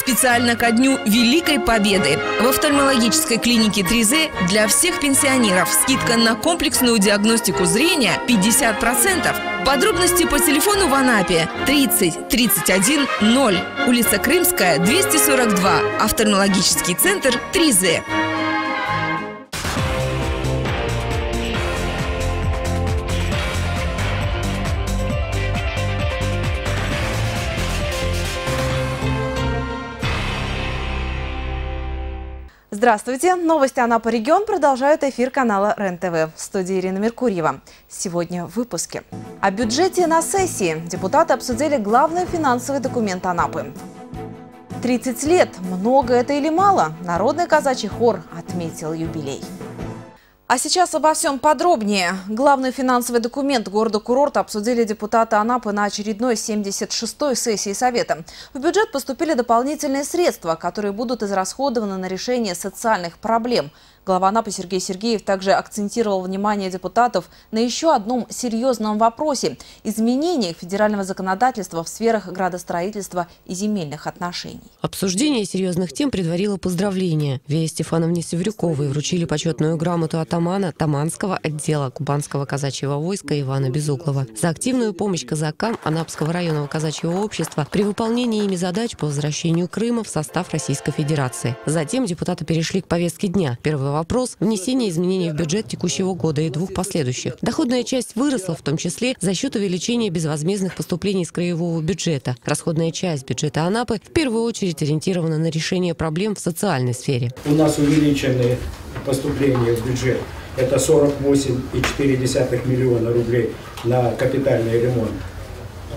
специально ко дню Великой Победы. В офтальмологической клинике 3Z для всех пенсионеров скидка на комплексную диагностику зрения 50%. Подробности по телефону в Анапе 30 31 0. Улица Крымская, 242. Офтальмологический центр 3Z. Здравствуйте! Новости Анапа регион продолжают эфир канала РЕН-ТВ. В студии Ирина Меркурьева. Сегодня в выпуске. О бюджете на сессии депутаты обсудили главный финансовый документ Анапы. 30 лет. Много это или мало? Народный казачий хор отметил юбилей. А сейчас обо всем подробнее. Главный финансовый документ города-курорта обсудили депутаты Анапы на очередной 76-й сессии Совета. В бюджет поступили дополнительные средства, которые будут израсходованы на решение социальных проблем – Глава Анапы Сергей Сергеев также акцентировал внимание депутатов на еще одном серьезном вопросе – изменениях федерального законодательства в сферах градостроительства и земельных отношений. Обсуждение серьезных тем предварило поздравления. Вее Стефановне Севрюковой вручили почетную грамоту атамана Таманского отдела Кубанского казачьего войска Ивана Безуглова за активную помощь казакам Анапского районного казачьего общества при выполнении ими задач по возвращению Крыма в состав Российской Федерации. Затем депутаты перешли к повестке дня. Первый вопрос – внесение изменений в бюджет текущего года и двух последующих. Доходная часть выросла, в том числе за счет увеличения безвозмездных поступлений из краевого бюджета. Расходная часть бюджета Анапы в первую очередь ориентирована на решение проблем в социальной сфере. У нас увеличены поступления в бюджет. Это 48,4 миллиона рублей на капитальный ремонт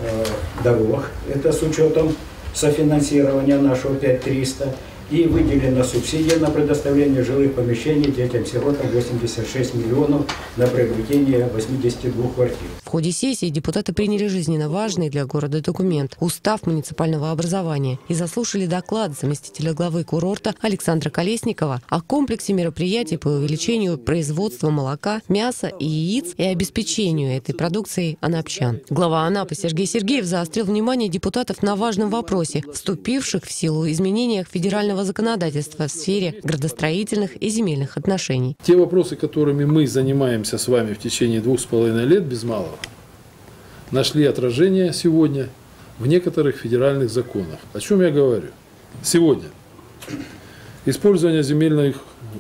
э, дорог. Это с учетом софинансирования нашего 5300 и выделена субсидия на предоставление жилых помещений детям-сиротам 86 миллионов на приобретение 82 квартир. В ходе сессии депутаты приняли жизненно важный для города документ – устав муниципального образования и заслушали доклад заместителя главы курорта Александра Колесникова о комплексе мероприятий по увеличению производства молока, мяса и яиц и обеспечению этой продукцией анапчан. Глава Анапы Сергей Сергеев заострил внимание депутатов на важном вопросе, вступивших в силу изменениях федерального законодательства в сфере градостроительных и земельных отношений. Те вопросы, которыми мы занимаемся с вами в течение двух с половиной лет без малого, нашли отражение сегодня в некоторых федеральных законах. О чем я говорю? Сегодня использование земельных,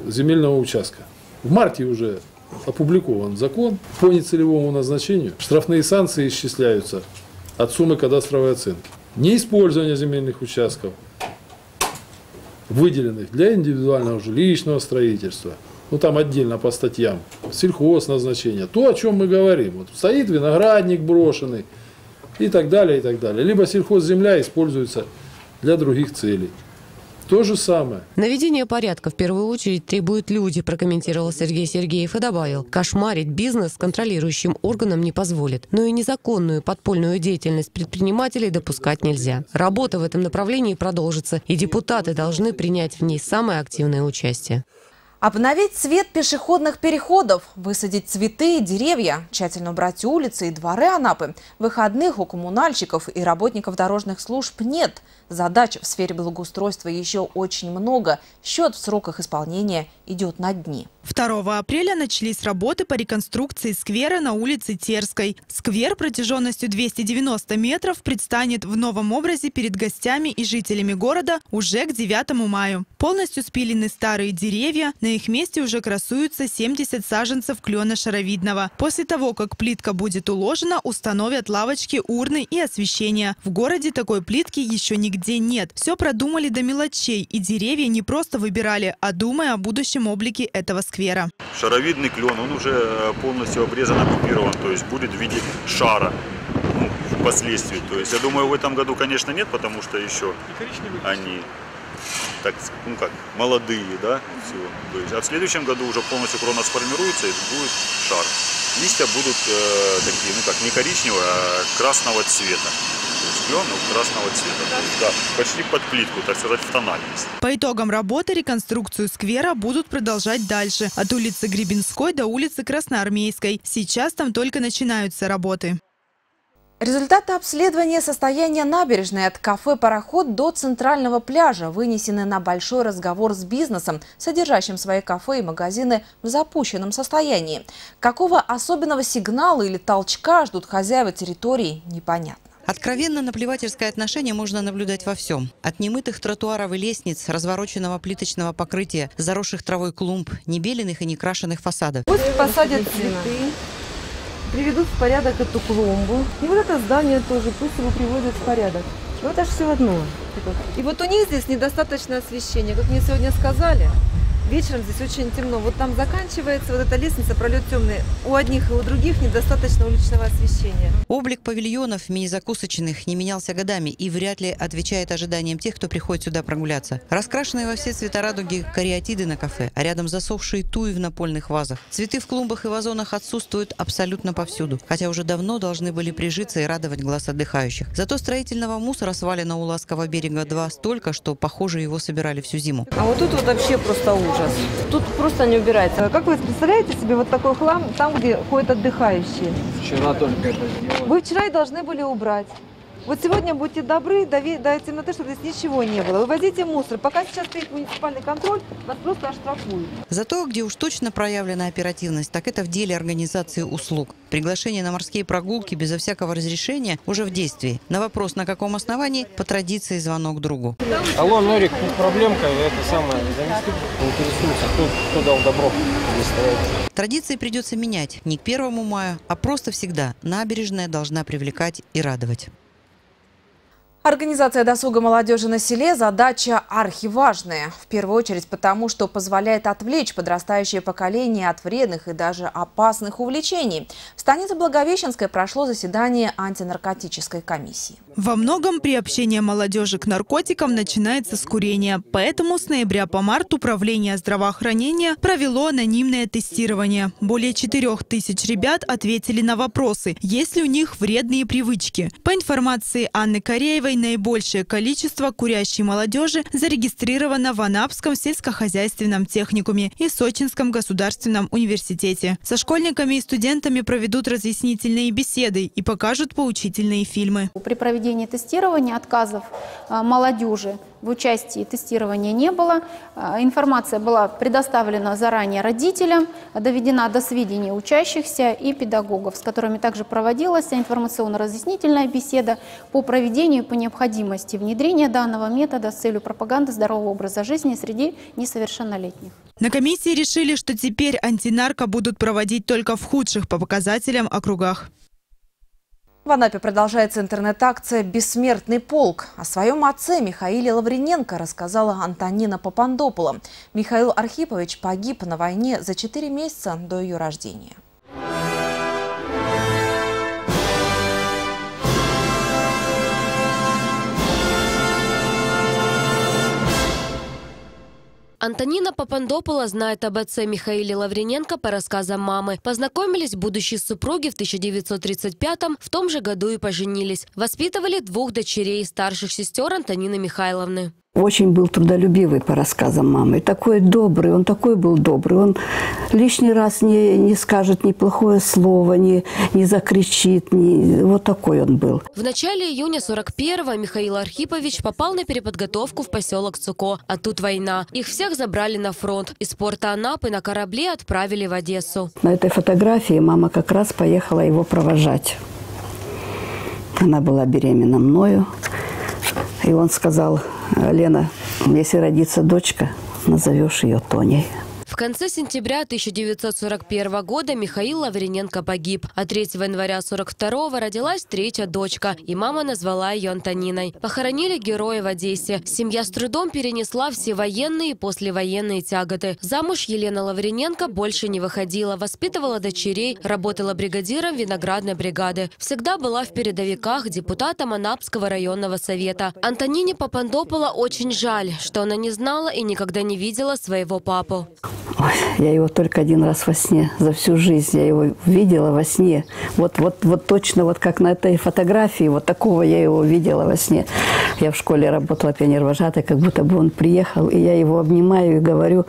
земельного участка. В марте уже опубликован закон по нецелевому назначению. Штрафные санкции исчисляются от суммы кадастровой оценки. Неиспользование земельных участков выделенных для индивидуального жилищного строительства, ну там отдельно по статьям, сельхозназначения, то, о чем мы говорим. Вот стоит виноградник брошенный и так далее, и так далее. Либо сельхозземля используется для других целей. То же самое. Наведение порядка в первую очередь требуют люди, прокомментировал Сергей Сергеев и добавил. Кошмарить бизнес контролирующим органам не позволит. Но и незаконную подпольную деятельность предпринимателей допускать нельзя. Работа в этом направлении продолжится, и депутаты должны принять в ней самое активное участие. Обновить цвет пешеходных переходов, высадить цветы и деревья, тщательно убрать улицы и дворы Анапы. Выходных у коммунальщиков и работников дорожных служб нет. Задач в сфере благоустройства еще очень много. Счет в сроках исполнения идет на дни. 2 апреля начались работы по реконструкции сквера на улице Терской. Сквер протяженностью 290 метров предстанет в новом образе перед гостями и жителями города уже к 9 мая. Полностью спилены старые деревья, на их месте уже красуются 70 саженцев клена шаровидного. После того, как плитка будет уложена, установят лавочки, урны и освещение. В городе такой плитки еще нигде нет. Все продумали до мелочей, и деревья не просто выбирали, а думая о будущем облике этого сквера сквера. Шаровидный клен, он уже э, полностью обрезан, оккупирован, то есть будет в виде шара ну, впоследствии. То есть я думаю, в этом году, конечно, нет, потому что еще они так, ну как, молодые, да, всего. То есть, а в следующем году уже полностью крона сформируется и будет шар. Листья будут э, такие, ну как, не коричневого, а красного цвета зеленого, красного цвета. Да. да, почти под плитку, так сказать, в тональность. По итогам работы реконструкцию сквера будут продолжать дальше. От улицы Гребенской до улицы Красноармейской. Сейчас там только начинаются работы. Результаты обследования состояния набережной от кафе «Пароход» до центрального пляжа вынесены на большой разговор с бизнесом, содержащим свои кафе и магазины в запущенном состоянии. Какого особенного сигнала или толчка ждут хозяева территории, непонятно. Откровенно наплевательское отношение можно наблюдать во всем. От немытых тротуаров и лестниц, развороченного плиточного покрытия, заросших травой клумб, небеленных и некрашенных фасадов. Пусть посадят цветы, приведут в порядок эту клумбу. И вот это здание тоже пусть его приводят в порядок. Ну это же все одно. И вот у них здесь недостаточно освещения. Как мне сегодня сказали, вечером здесь очень темно. Вот там заканчивается вот эта лестница, пролет темный. У одних и у других недостаточно уличного освещения. Облик павильонов мини-закусочных не менялся годами и вряд ли отвечает ожиданиям тех, кто приходит сюда прогуляться. Раскрашенные во все цвета радуги кариатиды на кафе, а рядом засохшие туи в напольных вазах. Цветы в клумбах и вазонах отсутствуют абсолютно повсюду, хотя уже давно должны были прижиться и радовать глаз отдыхающих. Зато строительного мусора свалено у Ласкового берега 2 столько, что, похоже, его собирали всю зиму. А вот тут вот вообще просто ужас. Тут просто не убирается. Как вы представляете себе вот такой хлам там, где ходят отдыхающие? Вчера только это сделали. Вы вчера и должны были убрать. Вот сегодня будьте добры до, темноты, чтобы здесь ничего не было. Вывозите мусор. Пока сейчас стоит муниципальный контроль, вас просто оштрафуют. Зато, где уж точно проявлена оперативность, так это в деле организации услуг. Приглашение на морские прогулки безо всякого разрешения уже в действии. На вопрос, на каком основании, по традиции звонок другу. Алло, Норик, тут проблемка, это самое, заместитель интересуется, кто, кто дал добро стоять. Традиции придется менять не к первому мая, а просто всегда. Набережная должна привлекать и радовать. Организация досуга молодежи на селе – задача архиважная. В первую очередь потому, что позволяет отвлечь подрастающее поколение от вредных и даже опасных увлечений. В станице Благовещенской прошло заседание антинаркотической комиссии. Во многом приобщение молодежи к наркотикам начинается с курения. Поэтому с ноября по март Управление здравоохранения провело анонимное тестирование. Более 4 тысяч ребят ответили на вопросы, есть ли у них вредные привычки. По информации Анны Кореевой, наибольшее количество курящей молодежи зарегистрировано в Анапском сельскохозяйственном техникуме и Сочинском государственном университете. Со школьниками и студентами проведут разъяснительные беседы и покажут поучительные фильмы. При проведении тестирования отказов а, молодежи в участии тестирования не было. А, Информация была предоставлена заранее родителям, доведена до сведения учащихся и педагогов, с которыми также проводилась информационно-разъяснительная беседа по проведению по необходимости внедрения данного метода с целью пропаганды здорового образа жизни среди несовершеннолетних. На комиссии решили, что теперь антинарко будут проводить только в худших по показателям округах. В Анапе продолжается интернет-акция «Бессмертный полк». О своем отце Михаиле Лаврененко рассказала Антонина Папандопола. Михаил Архипович погиб на войне за 4 месяца до ее рождения. Антонина Папандопола знает об отце Михаиле Лаврененко по рассказам мамы. Познакомились будущие супруги в 1935-м, в том же году и поженились. Воспитывали двух дочерей старших сестер Антонины Михайловны. Очень был трудолюбивый по рассказам мамы. Такой добрый, он такой был добрый. Он лишний раз не, не скажет ни плохое слово, не, не закричит. Не, вот такой он был. В начале июня 41-го Михаил Архипович попал на переподготовку в поселок Цуко. А тут война. Их всех забрали на фронт. Из порта Анапы на корабле отправили в Одессу. На этой фотографии мама как раз поехала его провожать. Она была беременна мною. И он сказал, Лена, если родится дочка, назовешь ее Тоней. В конце сентября 1941 года Михаил Лаврененко погиб, а 3 января 42 родилась третья дочка, и мама назвала ее Антониной. Похоронили героя в Одессе. Семья с трудом перенесла все военные и послевоенные тяготы. Замуж Елена Лаврененко больше не выходила, воспитывала дочерей, работала бригадиром виноградной бригады. Всегда была в передовиках депутатом Анапского районного совета. Антонине Папандопола очень жаль, что она не знала и никогда не видела своего папу. Ой, я его только один раз во сне, за всю жизнь я его видела во сне. Вот, вот, вот точно, вот как на этой фотографии, вот такого я его видела во сне. Я в школе работала пионер-вожатой, как будто бы он приехал, и я его обнимаю и говорю,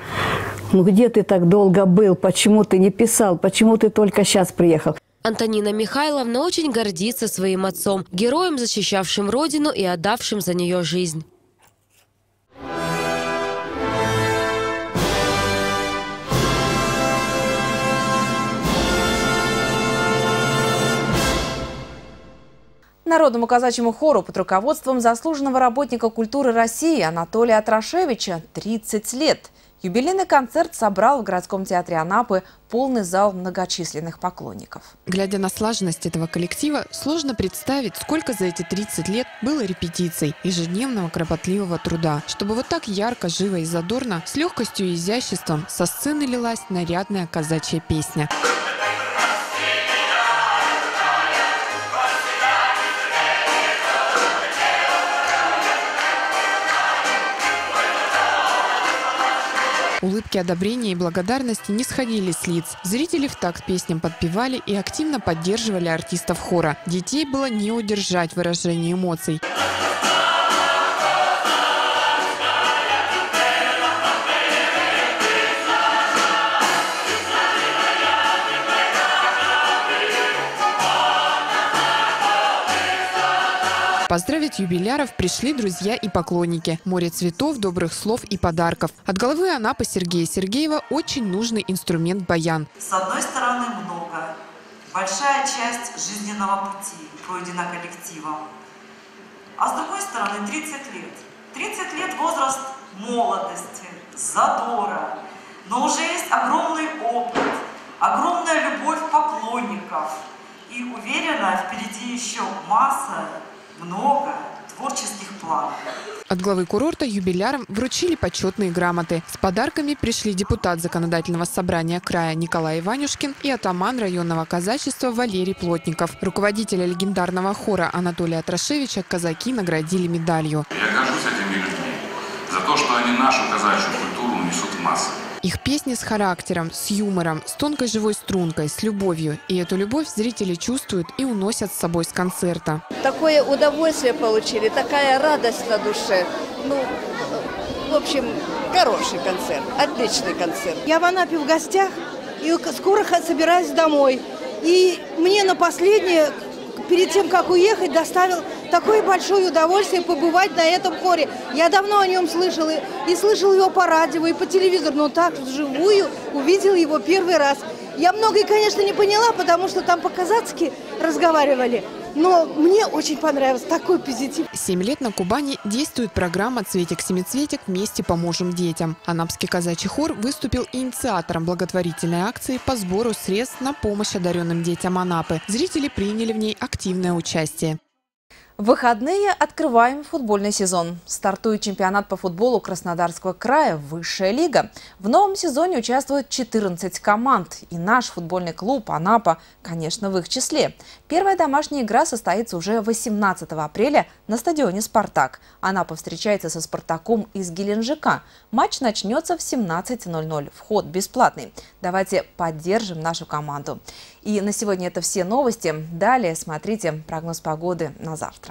ну где ты так долго был, почему ты не писал, почему ты только сейчас приехал? Антонина Михайловна очень гордится своим отцом, героем, защищавшим родину и отдавшим за нее жизнь. Народному казачьему хору под руководством заслуженного работника культуры России Анатолия Атрашевича 30 лет. Юбилейный концерт собрал в городском театре Анапы полный зал многочисленных поклонников. Глядя на слаженность этого коллектива, сложно представить, сколько за эти 30 лет было репетиций, ежедневного кропотливого труда, чтобы вот так ярко, живо и задорно, с легкостью и изяществом со сцены лилась нарядная казачья песня. Улыбки одобрения и благодарности не сходили с лиц. Зрители в такт песням подпевали и активно поддерживали артистов хора. Детей было не удержать выражение эмоций. Поздравить юбиляров пришли друзья и поклонники. Море цветов, добрых слов и подарков. От головы Анапы Сергея Сергеева очень нужный инструмент баян. С одной стороны много. Большая часть жизненного пути пройдена коллективом. А с другой стороны 30 лет. 30 лет возраст молодости, задора. Но уже есть огромный опыт, огромная любовь поклонников. И уверена, впереди еще масса много творческих планов. От главы курорта юбилярам вручили почетные грамоты. С подарками пришли депутат законодательного собрания края Николай Иванюшкин и атаман районного казачества Валерий Плотников. Руководителя легендарного хора Анатолия Трошевича казаки наградили медалью. Я горжусь этими людьми за то, что они нашу казачью культуру несут в массы. Их песни с характером, с юмором, с тонкой живой стрункой, с любовью. И эту любовь зрители чувствуют и уносят с собой с концерта. Такое удовольствие получили, такая радость на душе. Ну, в общем, хороший концерт, отличный концерт. Я в Анапе в гостях и скоро собираюсь домой. И мне на последнее, перед тем, как уехать, доставил такое большое удовольствие побывать на этом хоре. Я давно о нем слышала и, и слышал его по радио и по телевизору, но так вживую увидел его первый раз. Я многое, конечно, не поняла, потому что там по-казацки разговаривали. Но мне очень понравилось такой позитив. Семь лет на Кубани действует программа «Цветик-семицветик. Вместе поможем детям». Анапский казачий хор выступил инициатором благотворительной акции по сбору средств на помощь одаренным детям Анапы. Зрители приняли в ней активное участие. В выходные открываем футбольный сезон. Стартует чемпионат по футболу Краснодарского края «Высшая лига». В новом сезоне участвуют 14 команд. И наш футбольный клуб «Анапа», конечно, в их числе. Первая домашняя игра состоится уже 18 апреля на стадионе «Спартак». Анапа встречается со «Спартаком» из Геленджика. Матч начнется в 17.00. Вход бесплатный. Давайте поддержим нашу команду. И на сегодня это все новости. Далее смотрите прогноз погоды на завтра.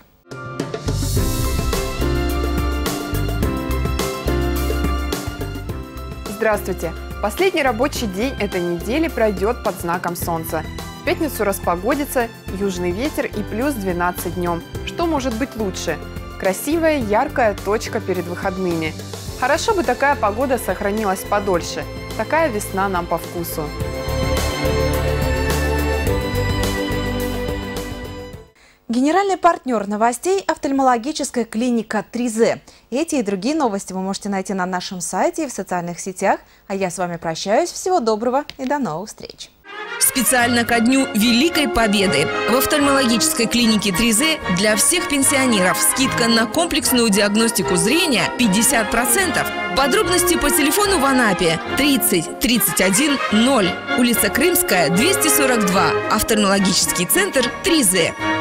Здравствуйте! Последний рабочий день этой недели пройдет под знаком солнца. В пятницу распогодится, южный ветер и плюс 12 днем. Что может быть лучше? Красивая, яркая точка перед выходными. Хорошо бы такая погода сохранилась подольше. Такая весна нам по вкусу. Генеральный партнер новостей – офтальмологическая клиника 3Z. Эти и другие новости вы можете найти на нашем сайте и в социальных сетях. А я с вами прощаюсь. Всего доброго и до новых встреч. Специально ко дню Великой Победы в офтальмологической клинике 3Z для всех пенсионеров скидка на комплексную диагностику зрения 50%. Подробности по телефону в Анапе 30 31 0, улица Крымская, 242, офтальмологический центр 3Z.